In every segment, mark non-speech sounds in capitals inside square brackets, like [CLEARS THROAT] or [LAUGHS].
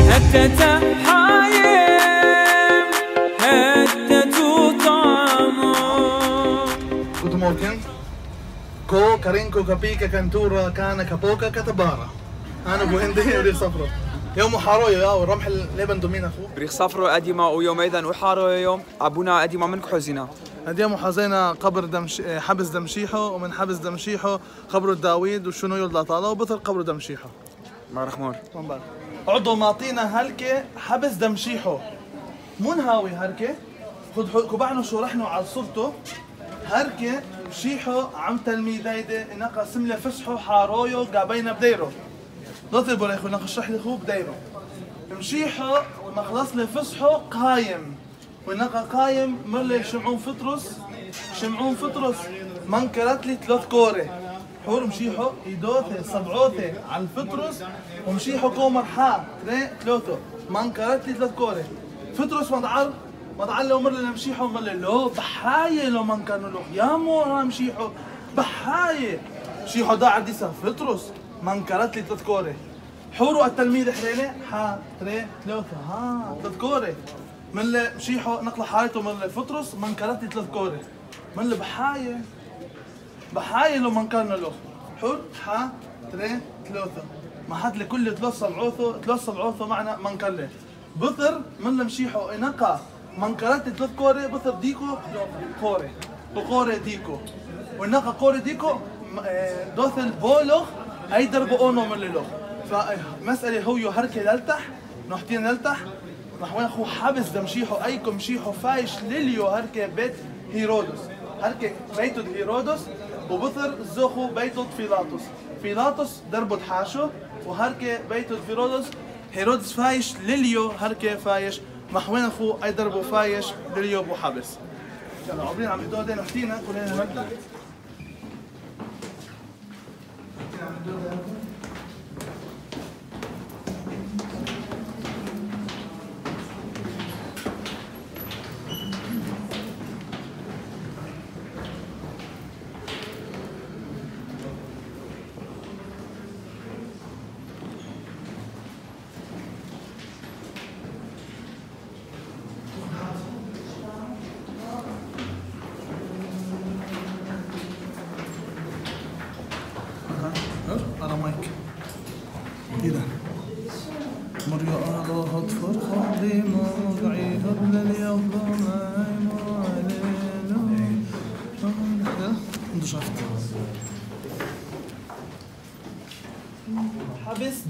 هتتا حايم هتتو طعمو Guten Morgen. Ko Karinko Kapika Kantura Kana Kapoka Katabara. أنا أبو هندي [LAUGHS] وريح صفرة. يوم حارويا يا ورمح اللبن دومين أخو. بريخ صفرو أديما ويوم أيضا وحارو يوم أبونا أديما منك حزنا هدي يوم حزينا قبر دمش حبس دمشيحو ومن حبس دمشيحو قبر داويد وشنو يلد طالو وبثر قبر دمشيحو. ما رحمور عضو معطينا هلكة حبس دمشيحو. مون هاوي هركة؟ خد كبعنو شو رحنو على صورته هركة شيحو عم تلميذيدي انقا سملة فسحو حارويو قابينا بديرو. ضطي بولا يخو نقا شرح لي خو بديرو. مشيحو ما خلص لي فسحو قايم. ونقا قايم ملي شمعون فطرس. شمعون فطرس. منكرت لي ثلاث كوري حور مشيحو ايدوثي صبعوثي على الفطرس ومشيحو كومر حا تري ثلاثة. منكرت لي ثلاث كوري فطرس مضعر مضعر لو مر لنا مشيحو لو بحاية لو من كانوا له يا مورا مشيحو بحاية. مشيحو ضاع ديسا فطرس منكرت لي ثلاث كوري حورو التلميذ حرينة. حا تري ثلاثة. ها ثلاث كوري من مشيحو نقل حالته من فطرس منكرت لي ثلاث كوري من بحاية. بحاية لو من كان له. حر حا تري ثلاثة. ما حد لكل ثلاث صبعوثو ثلاث صبعوثو معنا منكلة بثر من لمشيحو إنقا منكرت ثلاث كوري بثر ديكو كوري. وكوري ديكو. وإنقا كوري ديكو آه، دوثل بولوخ اي دربو اونو من له فمسألة هو هركي للتح نحتين للتح. راح وين خو حبس دمشيحو أيكم مشيحو فايش لليو هركي بيت هيرودس هركي بيتو هيرودس وبثر زوخو بيتو فيلاطس. فيلاطس دربو حاشو وهركي بيتو هيرودس هيرودس فايش لليو هركي فايش. محوين اخو أي دربو فايش لليو بو حبس عبرين عم يدو دين احتينا كلنا نبدا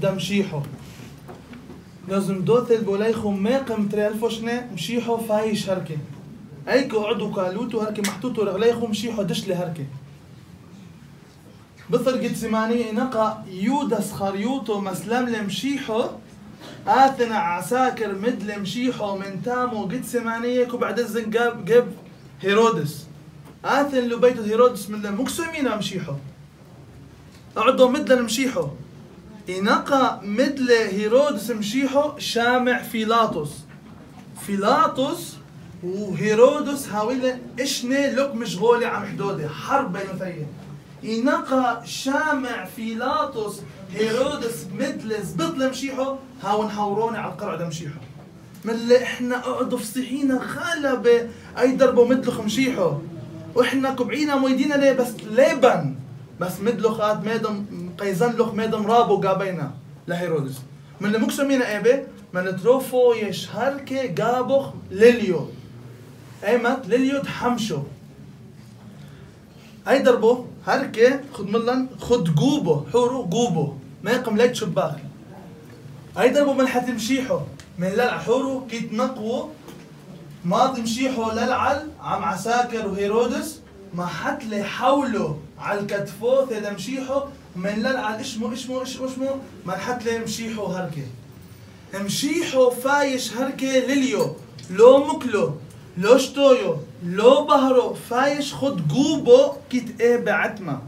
حبس دمشيحو لازم دوت البوليخو ما قم تري ألفو شنة مشيحو فايش هركي ايكو عدو كالوتو هركي محطوطو رغليخو مشيحو دش لي هركي بثر جتسمانية نقا يودس خريوطو مسلم لمشيحو آثنا عساكر مدل مشيحو من تامو جتسمانية كو بعد الزن جاب هيرودس. آثن لو بيت هيرودس من المكسومين مشيحو. أعدو مدل مشيحو. إنقا مدل هيرودس مشيحو شامع فيلاطس فيلاطس وهيرودس هاويلة إشني لوك مشغولة عم حدودة حرب بين ثيين إنقا شامع فيلاطس هيرودس مدل زبط مشيحو هاو نحوروني على القرع دمشيحو من اللي إحنا أقعدوا فصيحينا غلبة أي دربوا مدلخ مشيحو وإحنا كبعينا مويدينا ليه بس ليبن؟ بس مدلخ قاد ميدم قيزن لخ ميدم رابو قابينا لهيرودس. من اللي مكسمينا ايبه من تروفو يشهركي قابخ ليليو. أيمت ليليو تحمشو. هاي دربو هركة خد ملن خد جوبو حورو جوبو ما يقم ليت شباك هاي دربو من حتى مشيحو من للع حورو كيت نقوو ماضي مشيحو للعل عم عساكر وهيرودس. ما حت لي حولو على الكتفو ثدا من للعل إشمو إشمو إشمو إشمو ما حت لي مشيحو هركة. مشيحو فايش هركة لليو لو مكلو لو شتويو لو بهرو فايش خد جوبو كيت إيه بعتمة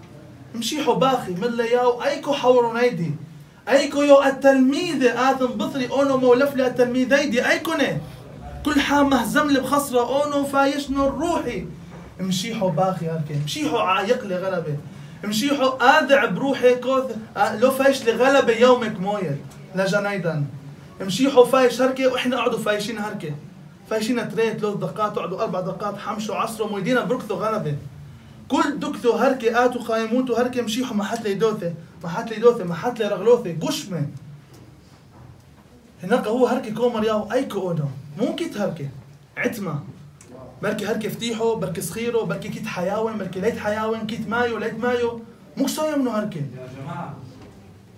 مشيحو باخي من لياو أيكو حورو نيدي أيكو يو التلميذ آثم بطري أونو مولف لي التلميذيدي ايكوني كل حام مهزم لي بخسرة أونو فايشنو الروحي مشيحو باخي هركي مشيحو عايق لي غلبة مشيحو آذع بروحي كوث آه، لو فايش لي غلبة يومك مويل. لجنايدن مشيحوا فايش هركه وإحنا قعدوا فايشين هركه فايشين ترين ثلاث دقات وقعدوا أربع دقات حمشوا عصروا ويدينا بركضوا غلبة. كل دكتو هركه اتوا قايموتو هركه مشيحوا ما حت لي دوثه ما حت لي دوثه ما حت لي رغلوثه قشمة. هناك هو هركه كومر ياو اي كونو مو كيت هركه عتمة. بركي هركه فتيحه بركي صخيره بركي كيت حياون بركي ليت حياون كيت مايو ليت مايو. مو صايم منه هركه يا جماعة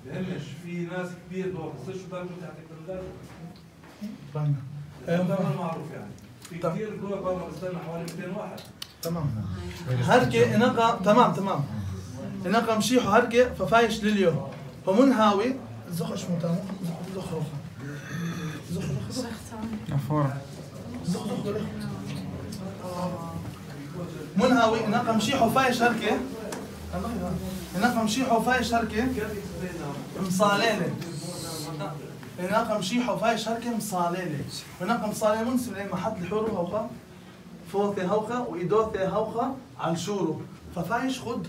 بهمش في ناس كبير دول. بس شو بتعملوا تحت إيه، ده معروف يعني. في طب. كثير دول برا بستنى حوالي 200 واحد. تمام. هركه انقى تمام تمام. انقى مشيحو هركه ففايش لليو. فمن هاوي زخ زخ زخ زخ زخ زخ زخ زخ من هاوي انقى مشيحو فايش هركه انقى مشيحو فايش هركه مصاليلة. هناك مشيحة وفايش هركة مصاليلة. هناك مصاليلة منسم لين محط الحورو هوخا فوثي هوخا وإيدوثي هوخا على الشورو. ففايش خد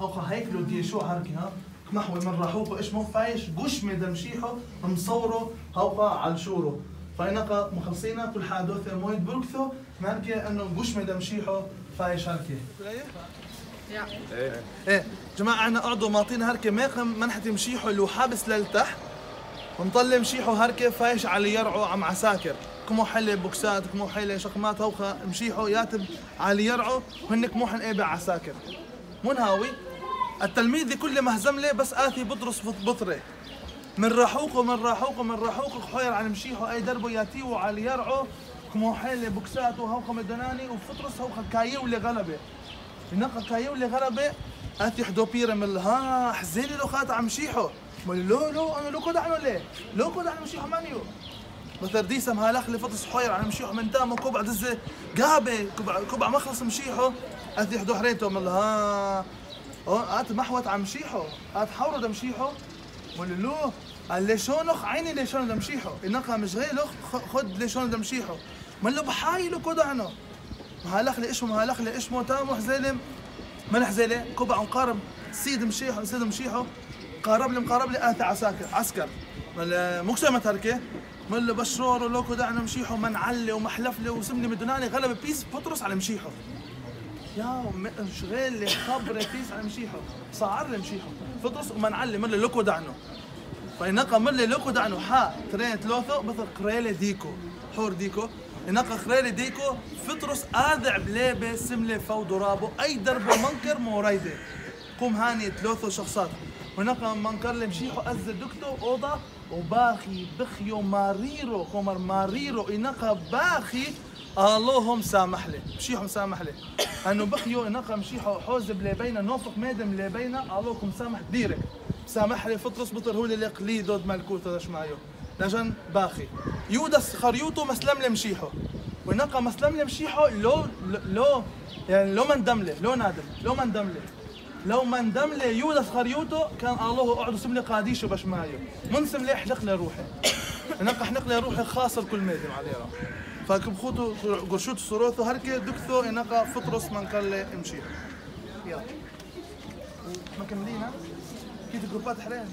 هوخا هيكلو دي شو هركة ها؟ محوي من راحوكو إيش مو فايش؟ قش ميدا مشيحو مصورو هوخا على الشورو. فإنك مخلصينا كل حدا دوثي مويد بركثو مالكي انه قش ميدا مشيحو فايش هركة إيه. جماعة إحنا قعدوا ماطين هركة ماقم منحة مشيحو اللي حابس للتحت ومطلع مشيحو هركة فايش على يرعو عم عساكر. كمو حلة بوكسات كمو حلة شقمات هوخة مشيحو ياتب على يرعو وهنك مو حنقابع عساكر. منهاوي التلميذ كل مهزملة بس آتي بطرس بط- بطرة من راحوكو من راحوكو من راحوكو خير على مشيحو أي دربو ياتيو على يرعو كمو حلة بوكسات وهوخة مدناني وفطرس هوخة كايو اللي غلبة. ينقى كايو اللي غلبة أتي حدو بيرة من ها حزيني لو خات عم شيحو لو لو أنا لو كود عنو ليه؟ لو كود عنو مشيحو مانيو مثل ديسم هالخ اللي فطس حوير على مشيحو من دامو كوبع دزة قابة كوبع كوبع مخلص مشيحو. أتي حدو حريتو من ها أت محوت عم مشيحو أت حورو دم مشيحو. مال له قال لي شونخ؟ عيني لي شون دم مشيحو. انقى مش غير خد لي شون له بحايلو كود عنو. مهالخ لي اسمه مهالخ لي اسمه تامو حزيلم ملح زيلة كوبا عم قارب سيد مشيحو سيد مشيحو. قارب لي مقارب لي آتي عساكر عسكر. مال مكسمة تركه مال بشرور ولوكو دعنا مشيحو منعلي ومحلفلي وسمني مدناني غلب بيس بطرس على مشيحو. يا شغال لي خبر بيس على مشيحو. صعر لي مشيحو. فطرس ومنعلي مال لوكو دعنو فينقى ملي لوكو دعنو حا ترين ثلاثة مثل قريلة ديكو. حور ديكو. ينقى قريلة ديكو فطرس آذع بليبة سملة فو درابو أي دربو منكر موريدة قوم هاني ثلاثة شخصات. ونقى منكر لي مشيحو أز دكتو أوضة وباخي بخيو ماريرو كومر ماريرو ينقى باخي اللهم سامح لي مشيحو مسامح لي انه بخيو ينقى مشيحو حوز بليبينا نوفق ميدم ليبينا اللهم سامح ديرك. سامح لي فطرس بطر هو اللي قلي دود ملكوت هذا لجن باخي. يودس خريوتو مسلم لي مشيحو ونقى مسلم لي مشيحو لو لو يعني لو من دمله لو نادم لو من دمله. لو من دمله يودس خريوتو كان الله اقعدوا سملي قاديشو باش مايو. منسم لي حلق لي روحي نقى حلق لي روحي خاصر كل ميدم عليه فكم خوتو قرشوت صروثو هركي دكتو انقى فطرس من قال لي امشي يلا. مكملين ها؟ كيف جروبات حرين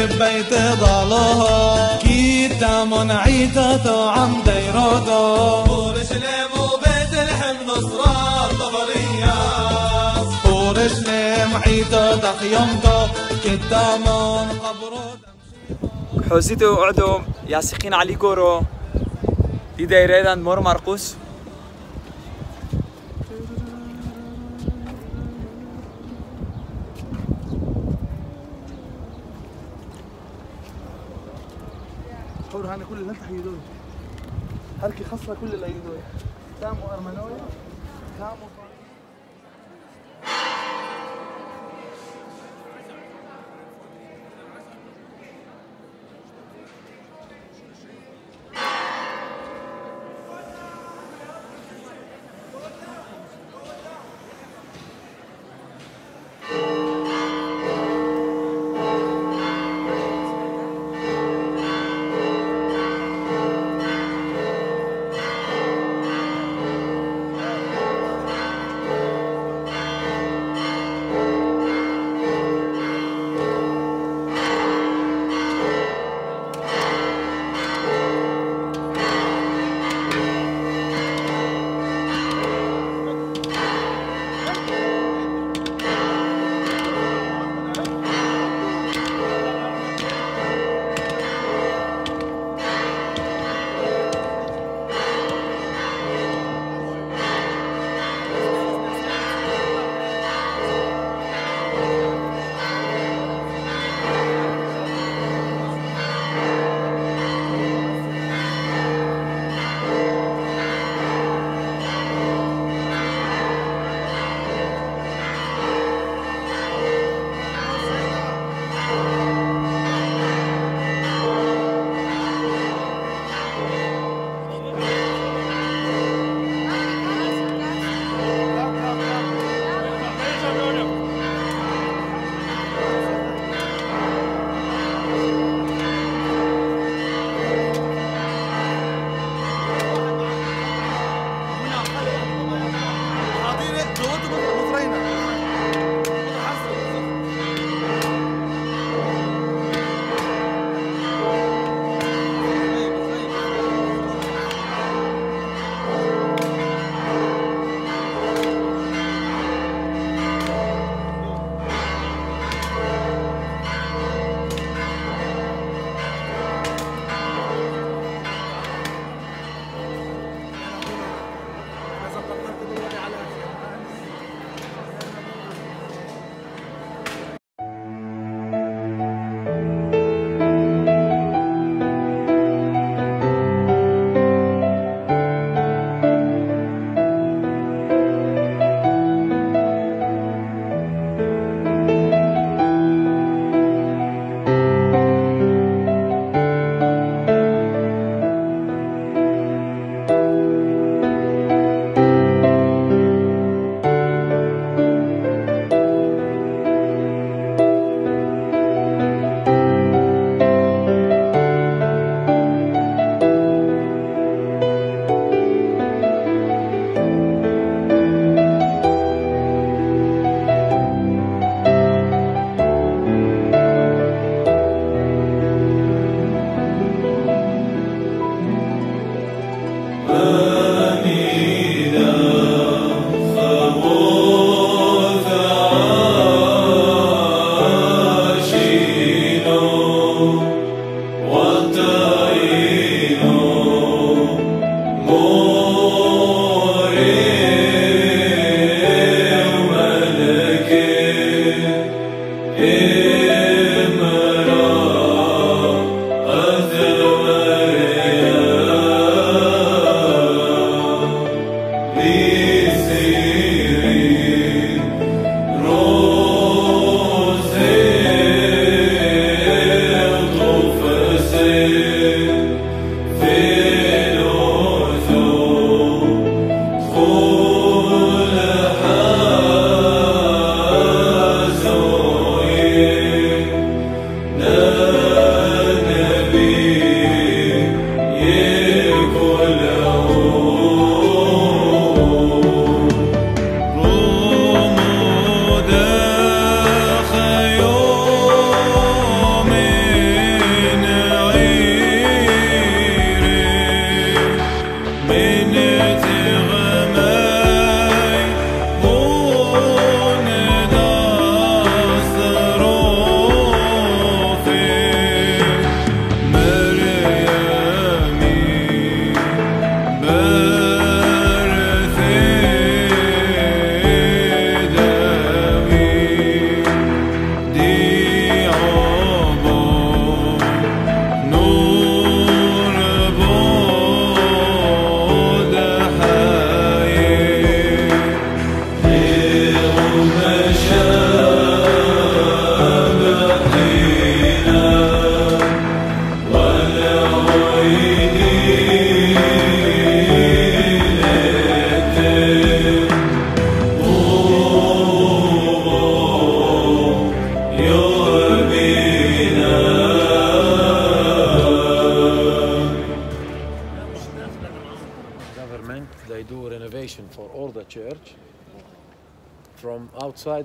برخي بيت ضالها كيتا منعيتا عم ديروتو. ورسلم وبيت الحم نصرات ظهرياس ورسلم عيتا دخيمتو كتامون قبرو حوزيتو قعدوا ياسقين علي كورو دي دايريدان مور مرقوس هاني كل اللي انت يدوي هركي خاصة كل اللي يدوي كامو أرمنويا.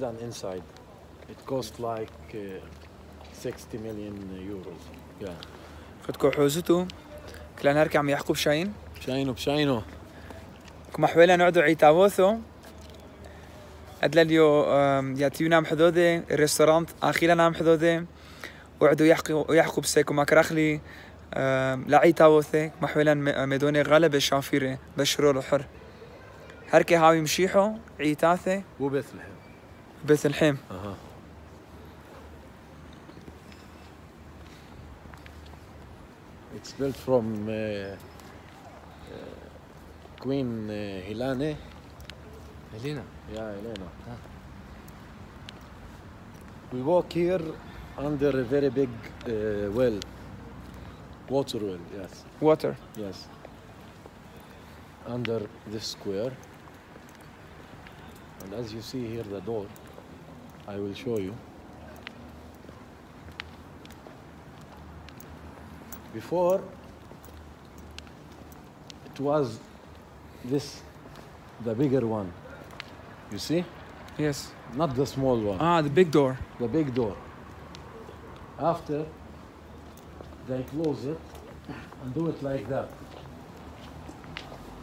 And inside. It cost like uh, 60 million euros. Yeah. خدكو حوزتو كلا نركع عم يعقوب شاين بشاينو بشاينو كما حوالي نقعدو عيتاوثو أدلا اليو آم، ياتيو نام حدودي الريستورانت آخيلا نام حدودي وعدو يحقو يحقو بسيكو ماكراخلي آم، لا عيتاوثي كما حوالي م- ميدوني غالب الشافيري بشرول وحر هركي هاوي مشيحو عيتاثي وبثلهم. بيت الحيم Uh-huh. It's built from uh, uh, Queen uh, Helene. Helena. Yeah, Helena. We walk here under a very big uh, well, water well. Yes, ووتر yes. Under this square, and as you see here, the door. I will show you. Before it was this, the bigger one. You see? Yes. Not the small one. Ah, the big door. The big door. After they close it and do it like that.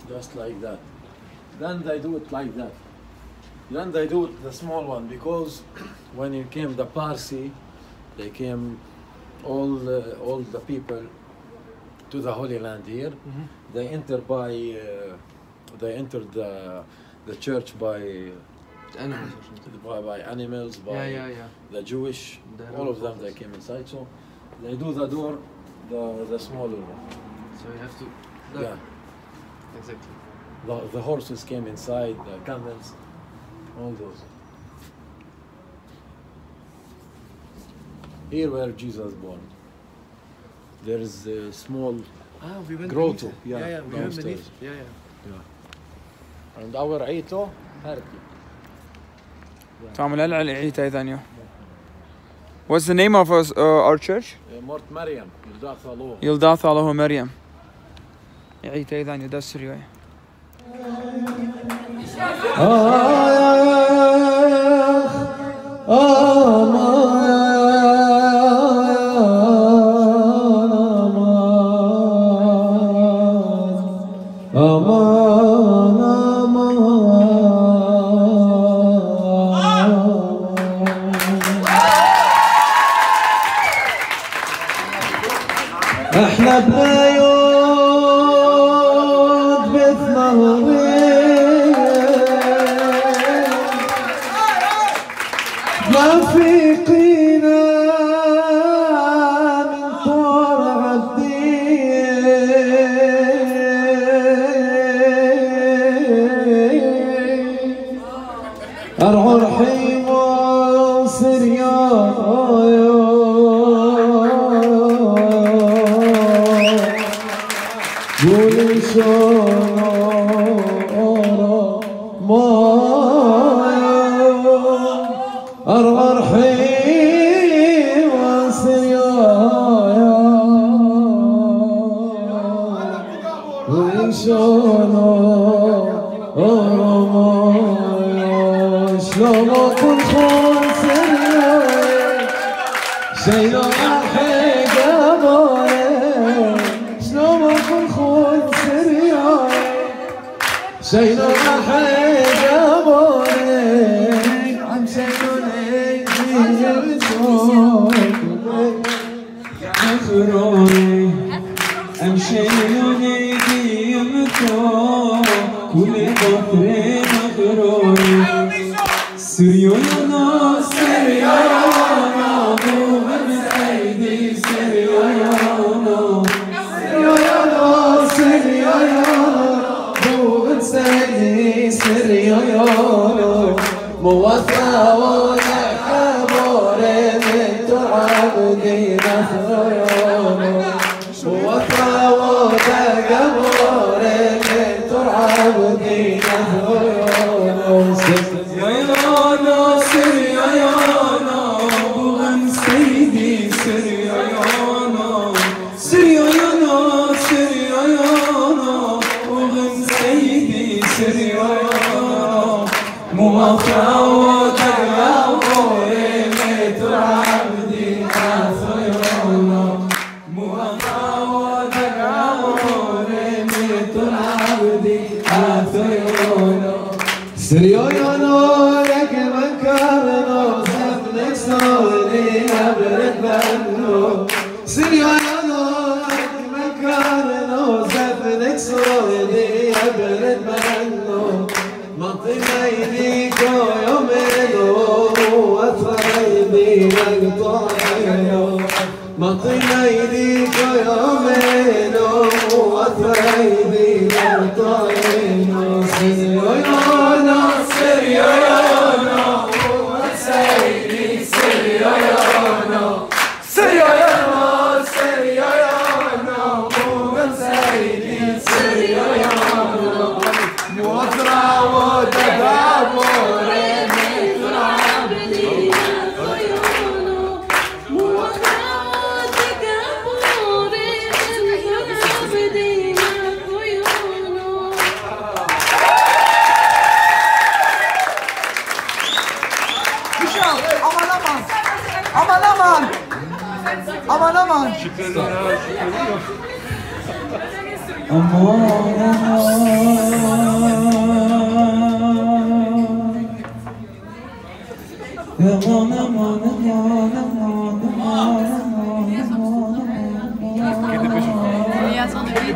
Just like that. Then they do it like that. Then they do the small one because [CLEARS THROAT] when it came the Parsi, they came all uh, all the people to the Holy Land here. They enter by uh, they entered the the church by Animals [CLEARS THROAT] by, by animals, by Yeah, yeah, yeah. the Jewish, The all of them, they came inside. So they do the door, the, the smaller one. So you have to. Yeah. Exactly. The, the horses came inside, the camels, all those. Here where Jesus born. There is a small, Ah, we went Grotto, beneath. yeah, yeah, yeah, we went downstairs. beneath. Yeah, yeah. and our Aito, Harki. تعمل هلا عيتا ثانية What's the name of us, uh, our church? Uh, Mort Mariam, Yildat Alo. يلداث الله مريم عيتا ثانية ده السريوي إحنا بنايود بثمرين ما في قينا من طور عبدين أرعو رحيم سريان 无论说。تسرودي أبرد منه مطي ميدي كو يومينو وفايدي مقطع مطي ميدي كو يومينو وفايدي مقطع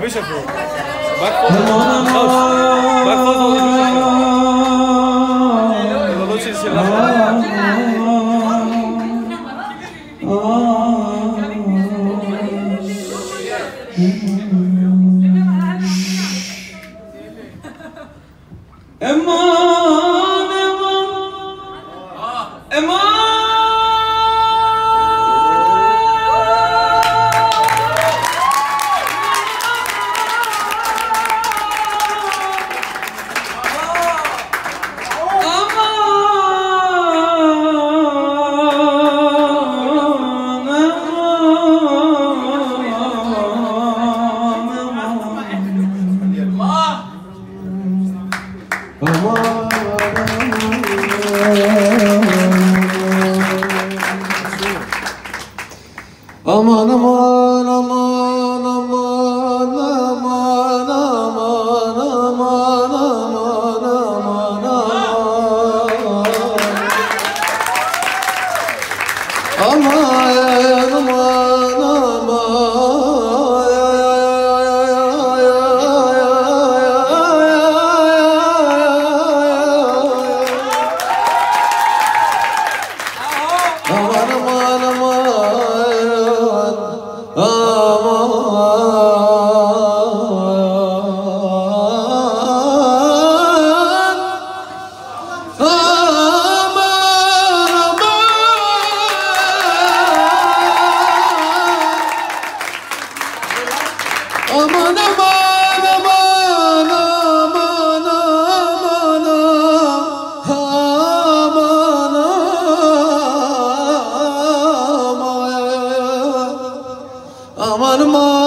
Bishop. Marcos. Marcos. Aman aman aman. Aman aman.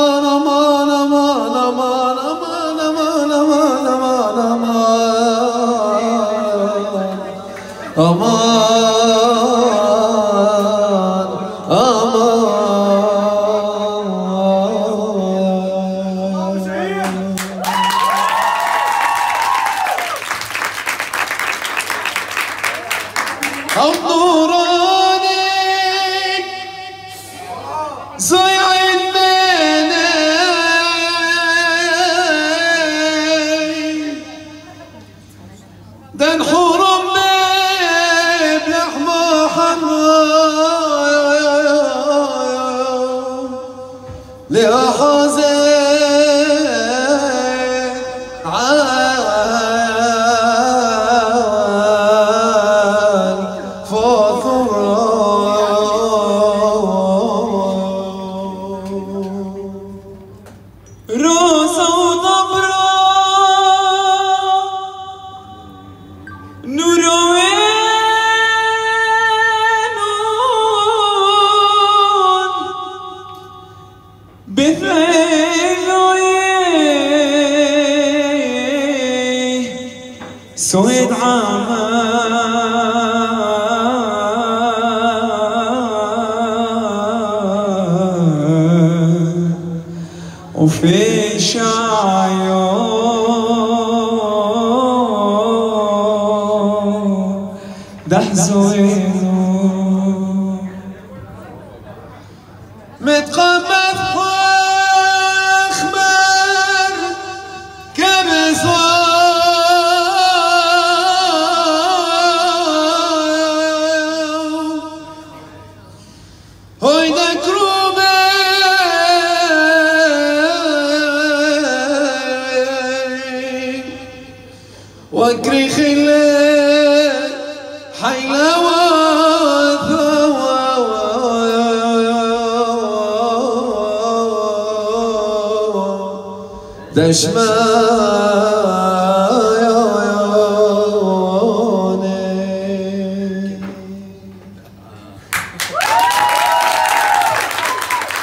دشما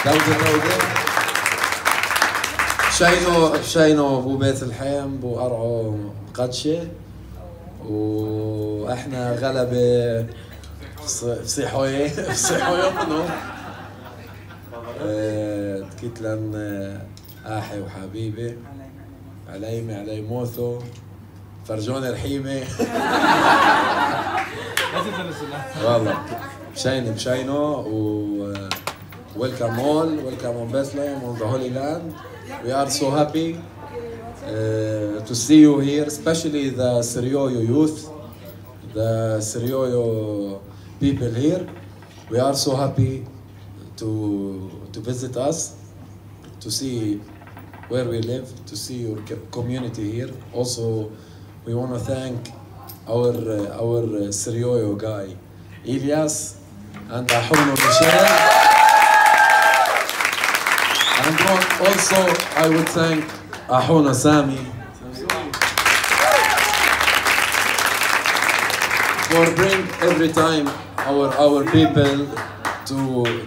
دودة دودة شاينو شاينو بو بيت الحيم بو قرعو قدشة. وإحنا غلبة صحوية صحوية منو آه، كنت لأن آه، آحي وحبيبي. عليمي علي موثو. فرجون رحيمة والله. مشينه مشينه و ويلكم اول ويلكم اون بيثلهم اون ذا هولي لاند وي ار سو هابي تو سي يو هير سبيشلي ذا سريو يو يوث the Sirioyo people here we are so happy to to visit us to see where we live, to see your community here. Also, we want to thank our uh, our uh, Sirioyo guy, Elias, and Ahuno Michel. And also, I would thank Ahuna Sami for bring every time our our people to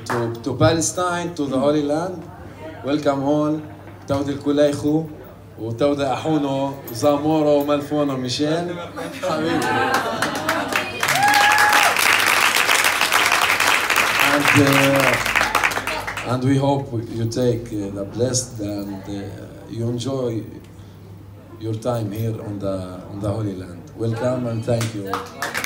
to to Palestine to the Holy Land. Welcome all. تود الكوليخو وتود احونو زامورو وملفونو ميشيل حبيبي and uh, and we hope you take uh, the blessed and uh, you enjoy your time here on the on the Holy Land. Welcome and thank you.